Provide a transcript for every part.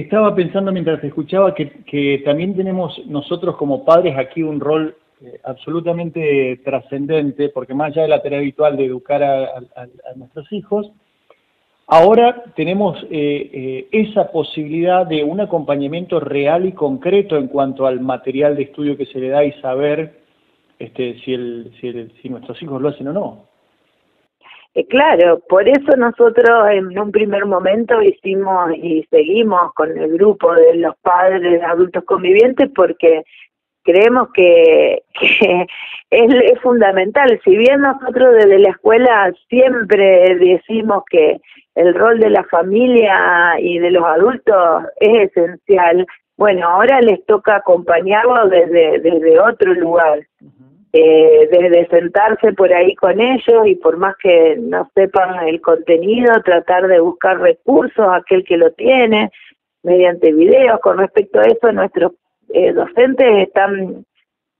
estaba pensando mientras escuchaba que, que, también tenemos nosotros como padres aquí un rol eh, absolutamente trascendente, porque más allá de la tarea habitual de educar a, nuestros hijos, ahora tenemos eh, eh, esa posibilidad de un acompañamiento real y concreto en cuanto al material de estudio que se le da y saber este, si, el, si, el, si nuestros hijos lo hacen o no. Claro, por eso nosotros en un primer momento hicimos y seguimos con el grupo de los padres adultos convivientes porque creemos que, es, fundamental. Si bien nosotros desde la escuela siempre decimos que el rol de la familia y de los adultos es esencial, bueno, ahora les toca acompañarlos desde, desde otro lugar. Eh, desde sentarse por ahí con ellos y por más que no sepan el contenido, tratar de buscar recursos, aquel que lo tiene, mediante videos. Con respecto a eso, nuestros eh, docentes están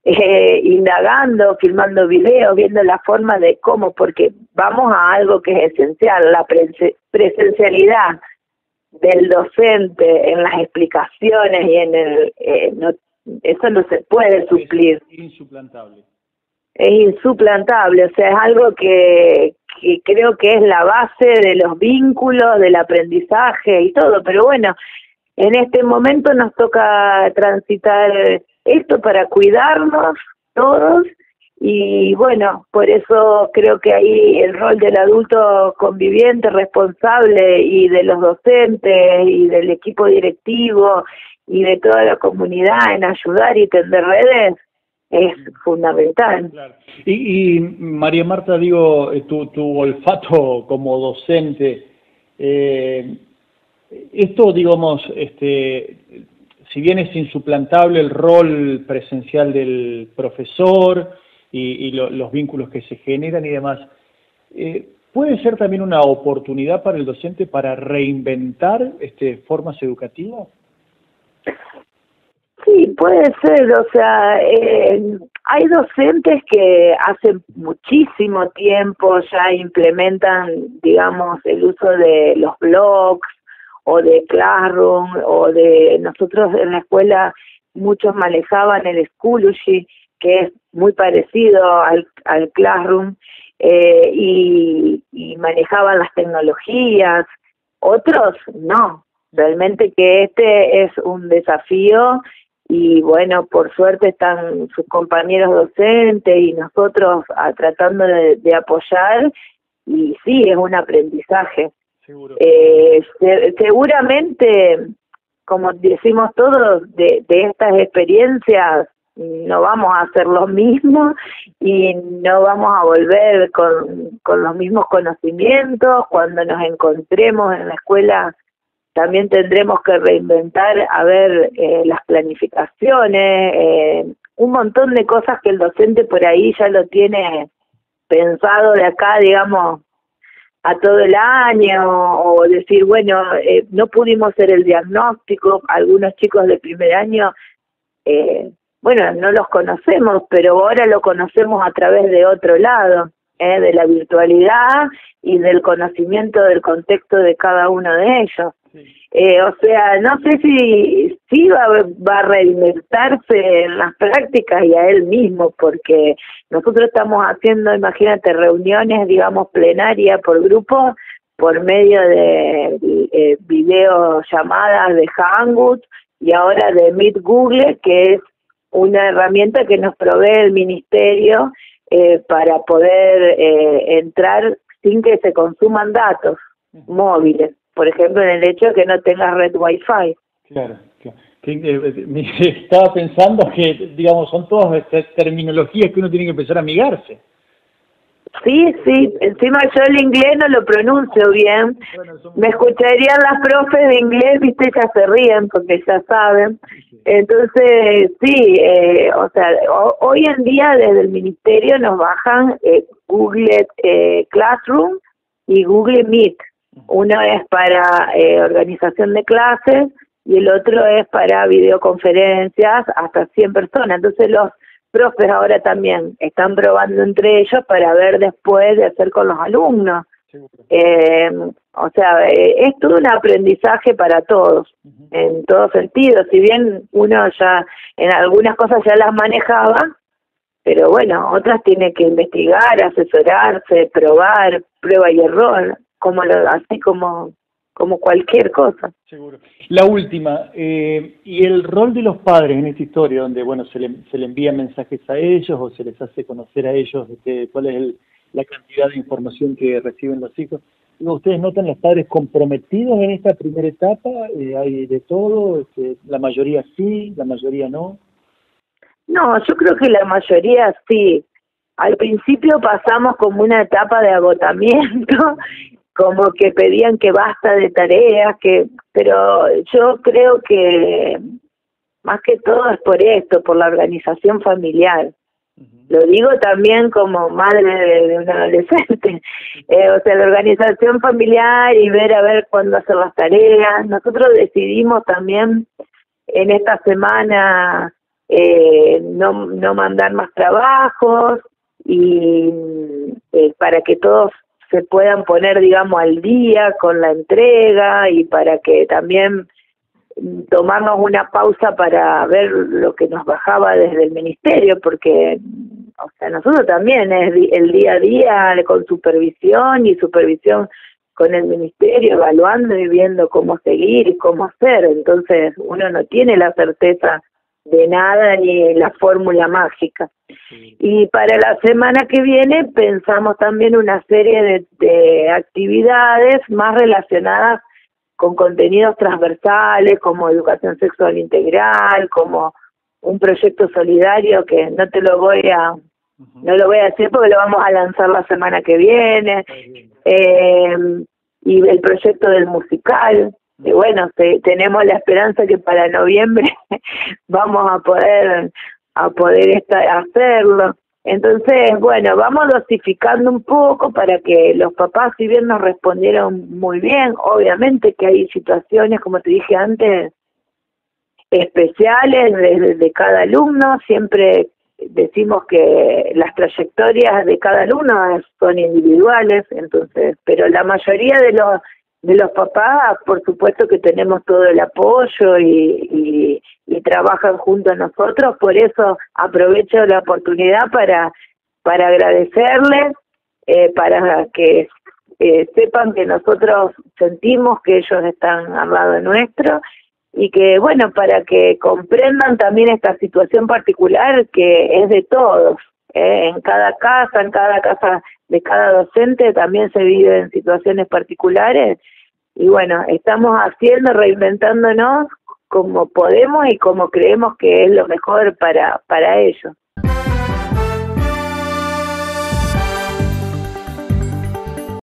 eh, indagando, filmando videos, viendo la forma de cómo, porque vamos a algo que es esencial, la presencialidad del docente en las explicaciones y en el... Eh, no, eso no se puede suplir. Es insuplantable. Es insuplantable, o sea, es algo que, que creo que es la base de los vínculos, del aprendizaje y todo, pero bueno, en este momento nos toca transitar esto para cuidarnos todos y bueno, por eso creo que ahí el rol del adulto conviviente, responsable y de los docentes y del equipo directivo y de toda la comunidad en ayudar y tender redes es fundamental. Y, y, María Marta, digo, eh, tu, tu olfato como docente, eh, esto, digamos, este, si bien es insuplantable el rol presencial del profesor y, los vínculos que se generan y demás, eh, ¿puede ser también una oportunidad para el docente para reinventar este, formas educativas? Sí, puede ser, o sea, eh, hay docentes que hace muchísimo tiempo ya implementan, digamos, el uso de los blogs, o de Classroom o de nosotros en la escuela muchos manejaban el Schoology que es muy parecido al, al Classroom eh, y, y manejaban las tecnologías. Otros no. Realmente que este es un desafío y bueno, por suerte están sus compañeros docentes y nosotros a, tratando de, apoyar y sí, es un aprendizaje. Eh, seguramente, como decimos todos, de, de estas experiencias no vamos a hacer lo mismo y no vamos a volver con, con los mismos conocimientos. Cuando nos encontremos en la escuela también tendremos que reinventar, a ver, eh, las planificaciones, eh, un montón de cosas que el docente por ahí ya lo tiene pensado de acá, digamos, a todo el año o decir, bueno, eh, no pudimos hacer el diagnóstico, algunos chicos de primer año, eh, bueno, no los conocemos, pero ahora lo conocemos a través de otro lado, eh, de la virtualidad y del conocimiento del contexto de cada uno de ellos. Eh, o sea, no sé si, si va, va a reinventarse en las prácticas y a él mismo, porque nosotros estamos haciendo, imagínate, reuniones, digamos, plenarias por grupo, por medio de eh, videollamadas de Hangout y ahora de Meet Google, que es una herramienta que nos provee el ministerio eh, para poder eh, entrar sin que se consuman datos móviles por ejemplo, en el hecho de que no tengas red Wi-Fi. Claro, claro. Eh, estaba pensando que, digamos, son todas terminologías que uno tiene que empezar a amigarse. Sí, sí, encima yo el inglés no lo pronuncio bien. Me escucharían las profes de inglés, viste, ya se ríen porque ya saben. Entonces, sí, eh, o sea, hoy en día desde el ministerio nos bajan eh, Google eh, Classroom y Google Meet. Uno es para eh, organización de clases y el otro es para videoconferencias hasta 100 personas. Entonces los profes ahora también están probando entre ellos para ver después de hacer con los alumnos. Eh, o sea, eh, es todo un aprendizaje para todos, en todo sentido. Si bien uno ya en algunas cosas ya las manejaba, pero bueno, otras tiene que investigar, asesorarse, probar, prueba y error, como lo, así como como cualquier cosa. Seguro. La última, eh, y el rol de los padres en esta historia, donde bueno se le, se le envía mensajes a ellos o se les hace conocer a ellos este, cuál es el, la cantidad de información que reciben los hijos. ¿Ustedes notan los padres comprometidos en esta primera etapa? Eh, ¿Hay de todo? Este, ¿La mayoría sí? ¿La mayoría no? No, yo creo que la mayoría sí. Al principio pasamos como una etapa de agotamiento como que pedían que basta de tareas, que pero yo creo que más que todo es por esto, por la organización familiar. Lo digo también como madre de, un adolescente, eh, o sea, la organización familiar y ver a ver cuándo hacer las tareas. Nosotros decidimos también en esta semana eh, no, no mandar más trabajos y eh, para que todos se puedan poner, digamos, al día con la entrega y para que también tomarnos una pausa para ver lo que nos bajaba desde el ministerio, porque, o sea, nosotros también es el día a día con supervisión y supervisión con el ministerio, evaluando y viendo cómo seguir y cómo hacer. Entonces, uno no tiene la certeza de nada ni la fórmula mágica. Y para la semana que viene pensamos también una serie de, actividades más relacionadas con contenidos transversales como educación sexual integral, como un proyecto solidario que no te lo voy a no lo voy a decir porque lo vamos a lanzar la semana que viene. Eh, y el proyecto del musical y bueno, tenemos la esperanza que para noviembre vamos a poder a poder hacerlo. Entonces, bueno, vamos dosificando un poco para que los papás, si bien nos respondieron muy bien, obviamente que hay situaciones, como te dije antes, especiales de, de cada alumno, siempre decimos que las trayectorias de cada alumno son individuales, entonces, pero la mayoría de los de los papás, por supuesto que tenemos todo el apoyo y, y, trabajan junto a nosotros, por eso aprovecho la oportunidad para, para agradecerles, eh, para que eh, sepan que nosotros sentimos que ellos están al lado nuestro y que, bueno, para que comprendan también esta situación particular que es de todos, eh, en cada casa, en cada casa de cada docente también se viven situaciones particulares y bueno, estamos haciendo, reinventándonos como podemos y como creemos que es lo mejor para, para ellos.